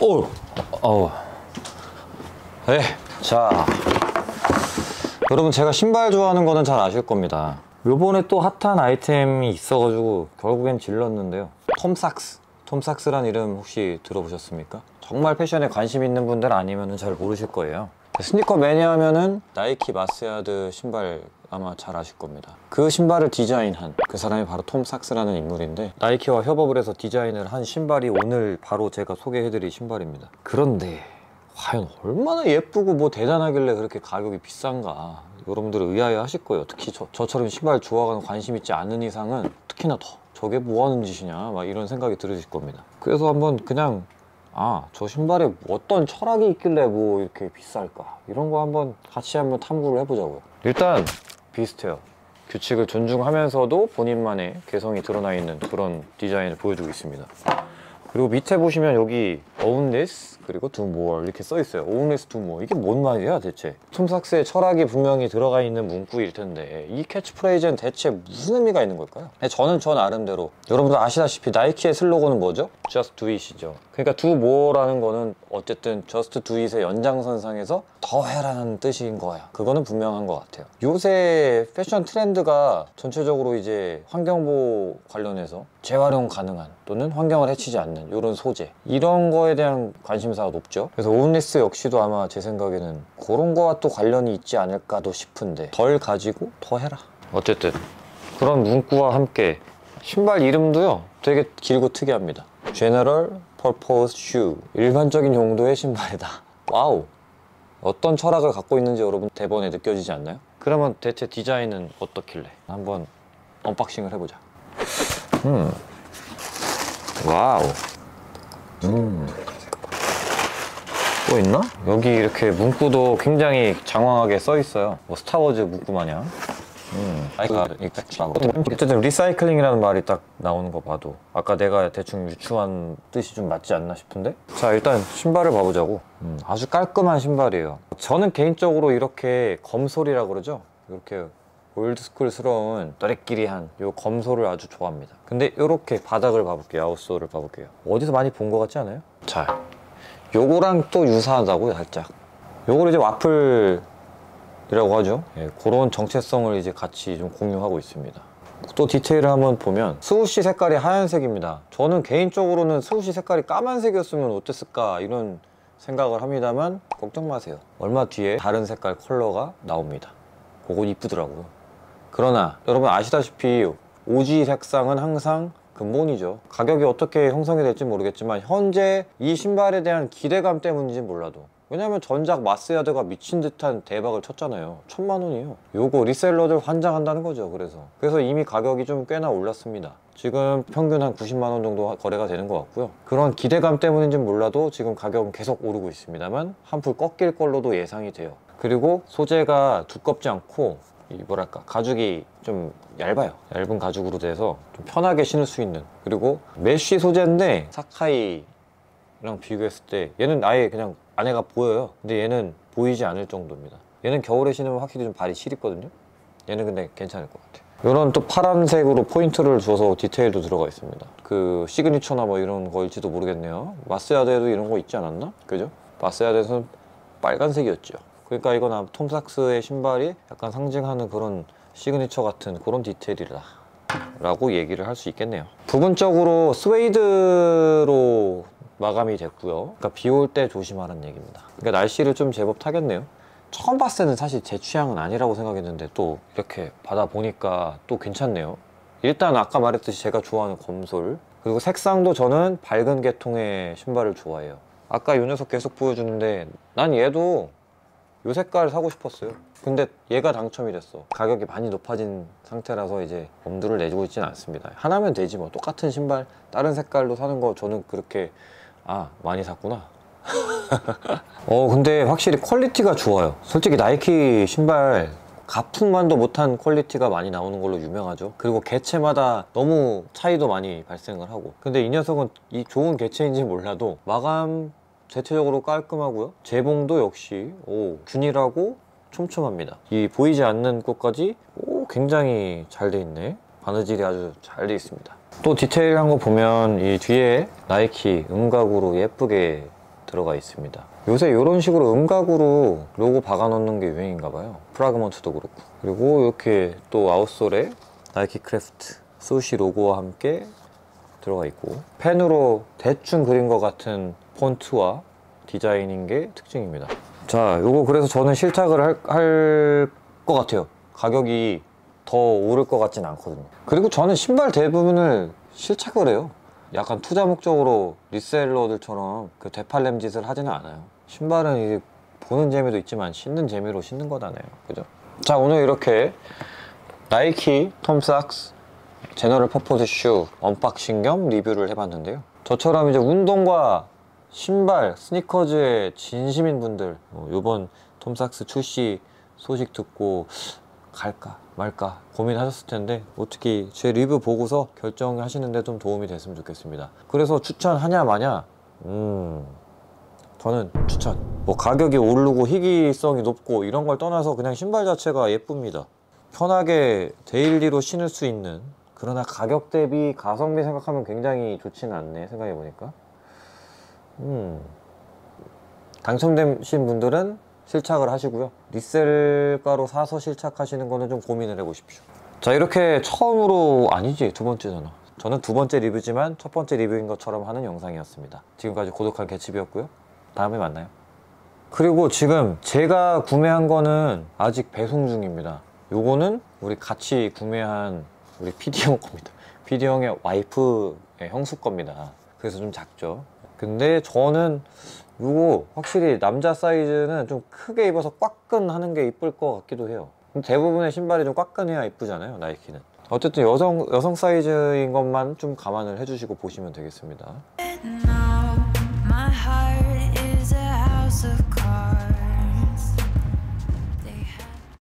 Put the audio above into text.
오, 어, 네, 자, 여러분 제가 신발 좋아하는 거는 잘 아실 겁니다. 요번에 또 핫한 아이템이 있어가지고 결국엔 질렀는데요. 톰삭스. 톰삭스란 이름 혹시 들어보셨습니까? 정말 패션에 관심 있는 분들 아니면 잘 모르실 거예요. 스니커 매니아면은 나이키 마스야드 신발 아마 잘 아실 겁니다. 그 신발을 디자인한 그 사람이 바로 톰 삭스라는 인물인데 나이키와 협업을 해서 디자인을 한 신발이 오늘 바로 제가 소개해드릴 신발입니다. 그런데 과연 얼마나 예쁘고 뭐 대단하길래 그렇게 가격이 비싼가 여러분들은 의아해 하실 거예요. 특히 저, 저처럼 신발 좋아하는 관심 있지 않은 이상은 특히나 더 저게 뭐 하는 짓이냐 막 이런 생각이 들으실 겁니다. 그래서 한번 그냥 아, 저 신발에 어떤 철학이 있길래 뭐 이렇게 비쌀까? 이런 거 한번 같이 한번 탐구를 해보자고요. 일단 비슷해요. 규칙을 존중하면서도 본인만의 개성이 드러나 있는 그런 디자인을 보여주고 있습니다. 그리고 밑에 보시면 여기 own less 그리고 do more 이렇게 써 있어요. own less, do more 이게 뭔 말이야 대체? 톰삭스의 철학이 분명히 들어가 있는 문구일 텐데 이 캐치프레이즈는 대체 무슨 의미가 있는 걸까요? 저는 저 나름대로 여러분들 아시다시피 나이키의 슬로건은 뭐죠? Just do it이죠. 그러니까 do more라는 거는 어쨌든 just do it의 연장선상에서 더 해라는 뜻인 거야. 그거는 분명한 것 같아요. 요새 패션 트렌드가 전체적으로 이제 환경보호 관련해서 재활용 가능한 또는 환경을 해치지 않는 이런 소재 이런 거에 대한 관심사가 높죠. 그래서 own less 역시도 아마 제 생각에는 그런 거와 또 관련이 있지 않을까도 싶은데 덜 가지고 더 해라. 어쨌든 그런 문구와 함께 신발 이름도요 되게 길고 특이합니다. General Purpose Shoe 일반적인 용도의 신발이다. 와우. 어떤 철학을 갖고 있는지 여러분 대번에 느껴지지 않나요? 그러면 대체 디자인은 어떻길래? 한번 unboxing을 해보자. 음. 와우. 음. 또 있나? 여기 이렇게 문구도 굉장히 장황하게 써 있어요. 뭐 스타워즈 문구 마냥. 음. 어쨌든 리사이클링이라는 말이 딱 나오는 거 봐도 아까 내가 대충 유추한 뜻이 좀 맞지 않나 싶은데 자 일단 신발을 봐보자고 음, 아주 깔끔한 신발이에요 저는 개인적으로 이렇게 gum sole이라 그러죠 이렇게 old school스러운 누리끼리한 요 gum sole을 아주 좋아합니다. 근데 이렇게 바닥을 봐볼게요. outsole을 봐볼게요. 어디서 많이 본 것 같지 않아요? 자 요거랑 또 유사하다고요 살짝. 요걸 이제 와플 이라고 하죠? 예, 그런 정체성을 이제 같이 좀 공유하고 있습니다. 또 디테일을 한번 보면 Swoosh 색깔이 하얀색입니다. 저는 개인적으로는 Swoosh 색깔이 까만색이었으면 어땠을까 이런 생각을 합니다만 걱정 마세요. 얼마 뒤에 다른 색깔 컬러가 나옵니다. 그건 이쁘더라고요 그러나 여러분 아시다시피 OG 색상은 항상 근본이죠. 가격이 어떻게 형성이 될지 모르겠지만 현재 이 신발에 대한 기대감 때문인지 몰라도 왜냐면 전작 Mars Yard가 미친 듯한 대박을 쳤잖아요. 천만 원이에요. 요거 reseller들 환장한다는 거죠 그래서. 그래서 이미 가격이 좀 꽤나 올랐습니다. 지금 평균 한 90만 원 정도 거래가 되는 것 같고요. 그런 기대감 때문인지 몰라도 지금 가격은 계속 오르고 있습니다만 한풀 꺾일 걸로도 예상이 돼요. 그리고 소재가 두껍지 않고 이 뭐랄까 가죽이 좀 얇아요. 얇은 가죽으로 돼서 좀 편하게 신을 수 있는. 그리고 mesh 소재인데 사카이랑 비교했을 때 얘는 아예 그냥 안에가 보여요. 근데 얘는 보이지 않을 정도입니다. 얘는 겨울에 신으면 확실히 좀 발이 시립거든요. 얘는 근데 괜찮을 것 같아요. 이런 또 파란색으로 포인트를 줘서 디테일도 들어가 있습니다. 그 signature나 뭐 이런 거일지도 모르겠네요. Mars Yard에도 이런 거 있지 않았나? 그죠? Mars Yard에서는 빨간색이었죠 그러니까 이건 톰삭스의 신발이 약간 상징하는 그런 시그니처 같은 그런 디테일이다 라고 얘기를 할 수 있겠네요. 부분적으로 스웨이드로 마감이 됐고요. 그러니까 비 올 때 조심하라는 얘기입니다. 그러니까 날씨를 좀 제법 타겠네요. 처음 봤을 때는 사실 제 취향은 아니라고 생각했는데 또 이렇게 받아보니까 또 괜찮네요. 일단 아까 말했듯이 제가 좋아하는 gum sole 그리고 색상도 저는 밝은 계통의 신발을 좋아해요. 아까 이 녀석 계속 보여주는데 난 얘도 이 색깔 사고 싶었어요. 근데 얘가 당첨이 됐어. 가격이 많이 높아진 상태라서 이제 엄두를 내주고 있지는 않습니다. 하나면 되지 뭐. 똑같은 신발 다른 색깔로 사는 거 저는 그렇게 아 많이 샀구나. 어 근데 확실히 quality가 좋아요. 솔직히 나이키 신발 가품만도 못한 quality가 많이 나오는 걸로 유명하죠. 그리고 개체마다 너무 차이도 많이 발생을 하고. 근데 이 녀석은 이 좋은 개체인지 몰라도 마감 대체적으로 깔끔하고요 재봉도 역시 오 균일하고 촘촘합니다 이 보이지 않는 곳까지 오 굉장히 잘 돼 있네 바느질이 아주 잘 돼 있습니다 또 디테일한 거 보면 이 뒤에 나이키 음각으로 예쁘게 들어가 있습니다. 요새 이런 식으로 음각으로 로고 박아놓는 게 유행인가 봐요. Fragment도 그렇고. 그리고 이렇게 또 outsole에 나이키 Craft Swoosh 로고와 함께 들어가 있고 펜으로 대충 그린 것 같은 폰트와 디자인인 게 특징입니다. 자, 요거 그래서 저는 실착을 할것 같아요. 가격이 더 오를 것 같진 않거든요. 그리고 저는 신발 대부분을 실착을 해요. 약간 투자 목적으로 리셀러들처럼 그 되팔렘 짓을 하지는 않아요. 신발은 이제 보는 재미도 있지만 신는 재미로 신는 거잖아요. 그죠? 자, 오늘 이렇게 나이키 톰삭스 General Purpose Shoe unboxing 겸 리뷰를 해봤는데요. 저처럼 이제 운동화 신발, 스니커즈에 진심인 분들, 어, 요번 톰삭스 출시 소식 듣고 갈까 말까 고민하셨을 텐데 어떻게 제 리뷰 보고서 결정하시는데 좀 도움이 됐으면 좋겠습니다. 그래서 추천하냐 마냐, 음, 저는 추천. 뭐 가격이 오르고 희귀성이 높고 이런 걸 떠나서 그냥 신발 자체가 예쁩니다. 편하게 daily로 신을 수 있는 그러나 가격 대비 가성비 생각하면 굉장히 좋지는 않네 생각해 보니까. 음. 당첨되신 분들은 실착을 하시고요. resell가로 사서 실착하시는 거는 좀 고민을 해보십시오. 자, 이렇게 처음으로 아니지 두 번째잖아. 저는 두 번째 리뷰지만 첫 번째 리뷰인 것처럼 하는 영상이었습니다. 지금까지 고독한 개츠비였고요. 다음에 만나요. 그리고 지금 제가 구매한 거는 아직 배송 중입니다. 요거는 우리 같이 구매한 우리 PD 형 겁니다. PD 형의 와이프 형수 겁니다. 그래서 좀 작죠. 근데 저는 요거 확실히 남자 사이즈는 좀 크게 입어서 꽉끈 하는 게 이쁠 것 같기도 해요. 대부분의 신발이 좀 꽉끈해야 이쁘잖아요, 나이키는. 어쨌든 여성, 여성 사이즈인 것만 좀 감안을 해주시고 보시면 되겠습니다.